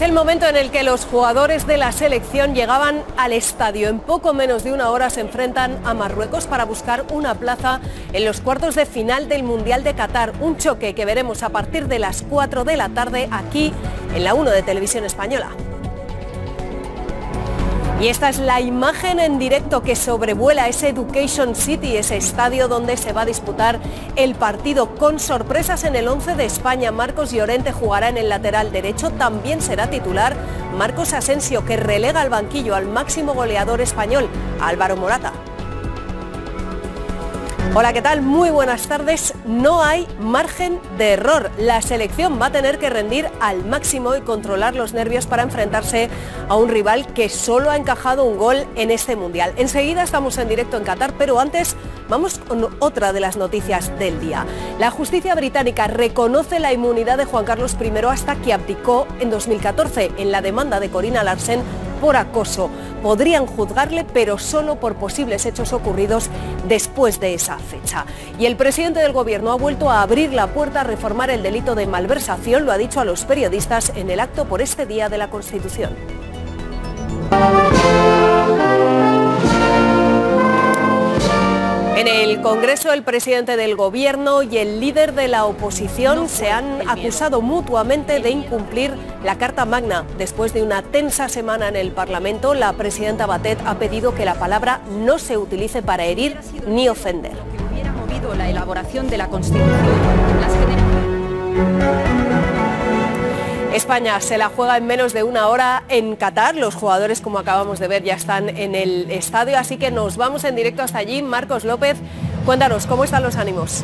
Es el momento en el que los jugadores de la selección llegaban al estadio. En poco menos de una hora se enfrentan a Marruecos para buscar una plaza en los cuartos de final del Mundial de Qatar. Un choque que veremos a partir de las 4 de la tarde aquí en la 1 de Televisión Española. Y esta es la imagen en directo que sobrevuela ese Education City, ese estadio donde se va a disputar el partido con sorpresas en el 11 de España. Marcos Llorente jugará en el lateral derecho, también será titular Marcos Asensio, que relega al banquillo al máximo goleador español, Álvaro Morata. Hola, ¿qué tal? Muy buenas tardes. No hay margen de error. La selección va a tener que rendir al máximo y controlar los nervios para enfrentarse a un rival que solo ha encajado un gol en este Mundial. Enseguida estamos en directo en Qatar, pero antes vamos con otra de las noticias del día. La justicia británica reconoce la inmunidad de Juan Carlos I hasta que abdicó en 2014 en la demanda de Corina Larsen por acoso. Podrían juzgarle, pero solo por posibles hechos ocurridos después de esa fecha. Y el presidente del gobierno ha vuelto a abrir la puerta a reformar el delito de malversación, lo ha dicho a los periodistas en el acto por este Día de la Constitución. En el Congreso, el presidente del Gobierno y el líder de la oposición se han acusado mutuamente de incumplir la Carta Magna. Después de una tensa semana en el Parlamento, la presidenta Batet ha pedido que la palabra no se utilice para herir ni ofender. España se la juega en menos de una hora en Qatar. Los jugadores, como acabamos de ver, ya están en el estadio, así que nos vamos en directo hasta allí. Marcos López, cuéntanos, ¿cómo están los ánimos?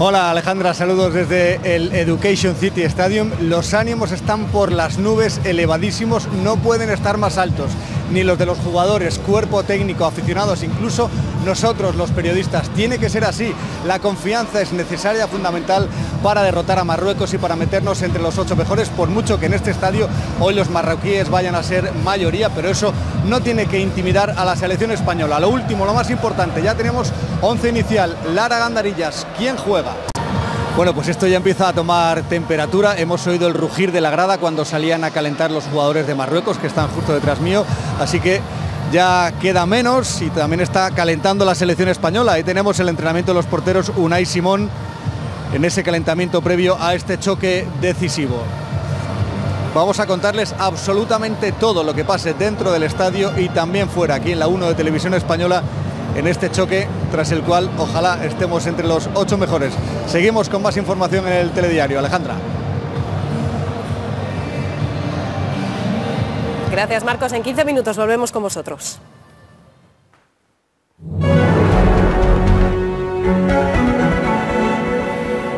Hola Alejandra, saludos desde el Education City Stadium. Los ánimos están por las nubes, elevadísimos, no pueden estar más altos. Ni los de los jugadores, cuerpo técnico, aficionados, incluso nosotros los periodistas. Tiene que ser así. La confianza es necesaria, fundamental para derrotar a Marruecos y para meternos entre los ocho mejores, por mucho que en este estadio hoy los marroquíes vayan a ser mayoría, pero eso no tiene que intimidar a la selección española. Lo último, lo más importante, ya tenemos 11 inicial, Lara Gandarillas, ¿quién juega? Bueno, pues esto ya empieza a tomar temperatura. Hemos oído el rugir de la grada cuando salían a calentar los jugadores de Marruecos, que están justo detrás mío. Así que ya queda menos y también está calentando la selección española. Ahí tenemos el entrenamiento de los porteros Unai Simón en ese calentamiento previo a este choque decisivo. Vamos a contarles absolutamente todo lo que pase dentro del estadio y también fuera, aquí en la 1 de Televisión Española, en este choque, tras el cual ojalá estemos entre los ocho mejores. Seguimos con más información en el telediario. Alejandra. Gracias Marcos, en 15 minutos volvemos con vosotros.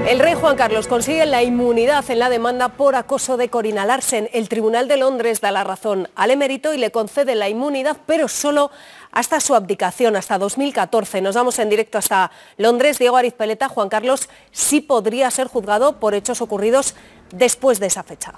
El rey Juan Carlos consigue la inmunidad en la demanda por acoso de Corina Larsen. El Tribunal de Londres da la razón al emérito y le concede la inmunidad, pero solo hasta su abdicación, hasta 2014. Nos vamos en directo hasta Londres. Diego Arizpeleta, Juan Carlos sí podría ser juzgado por hechos ocurridos después de esa fecha.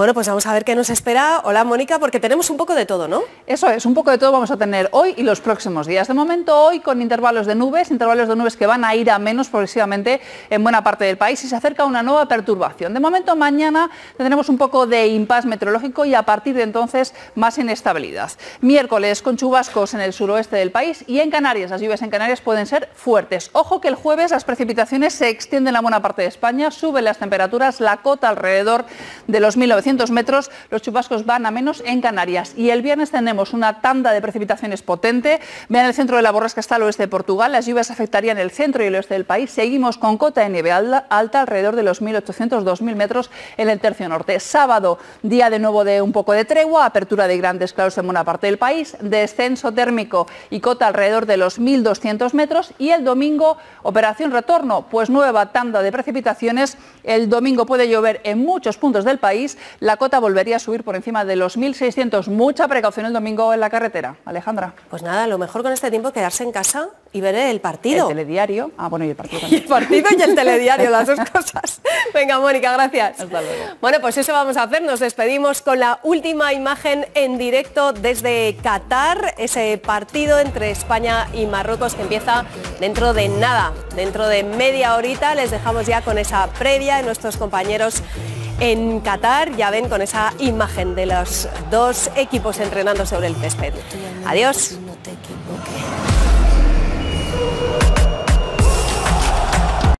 Bueno, pues vamos a ver qué nos espera. Hola Mónica, porque tenemos un poco de todo, ¿no? Eso es, un poco de todo vamos a tener hoy y los próximos días. De momento hoy con intervalos de nubes, intervalos de nubes que van a ir a menos progresivamente en buena parte del país y se acerca una nueva perturbación. De momento mañana tendremos un poco de impas meteorológico y a partir de entonces más inestabilidad. Miércoles con chubascos en el suroeste del país y en Canarias. Las lluvias en Canarias pueden ser fuertes. Ojo que el jueves las precipitaciones se extienden a buena parte de España, suben las temperaturas, la cota alrededor de los 1900 metros, los chubascos van a menos en Canarias. Y el viernes tenemos una tanda de precipitaciones potente. Vean el centro de la borrasca está al oeste de Portugal. Las lluvias afectarían el centro y el oeste del país. Seguimos con cota de nieve alta, alrededor de los 1.800-2.000 metros en el tercio norte. Sábado, día de nuevo de un poco de tregua, apertura de grandes claros en buena parte del país, descenso térmico y cota alrededor de los 1.200 metros. Y el domingo, operación retorno, pues nueva tanda de precipitaciones. El domingo puede llover en muchos puntos del país la cota volvería a subir por encima de los 1.600. Mucha precaución el domingo en la carretera. Alejandra. Pues nada, lo mejor con este tiempo es quedarse en casa y ver el partido. El telediario. Ah, bueno, y el partido también. Y el partido y el telediario, las dos cosas. Venga, Mónica, gracias. Hasta luego. Bueno, pues eso vamos a hacer. Nos despedimos con la última imagen en directo desde Qatar, ese partido entre España y Marruecos que empieza dentro de nada, dentro de media horita. Les dejamos ya con esa previa de nuestros compañeros en Qatar, ya ven con esa imagen de los dos equipos entrenando sobre el césped. Adiós.